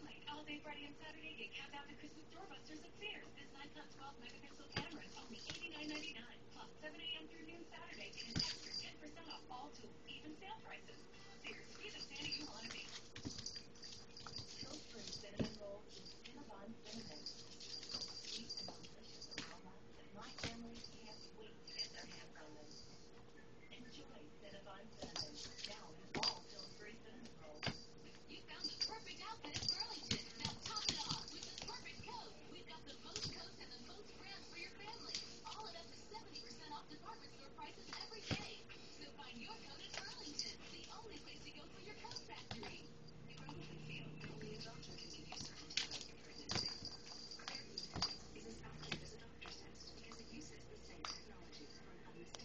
All day Friday and Saturday. Get count out the Christmas doorbusters and fares. This 9 ton 12 megapixel camera is only $89.99. Plus 7 a.m. through noon Saturday. Get an extra 10% off all tools, even sale prices. barbecue prices every day.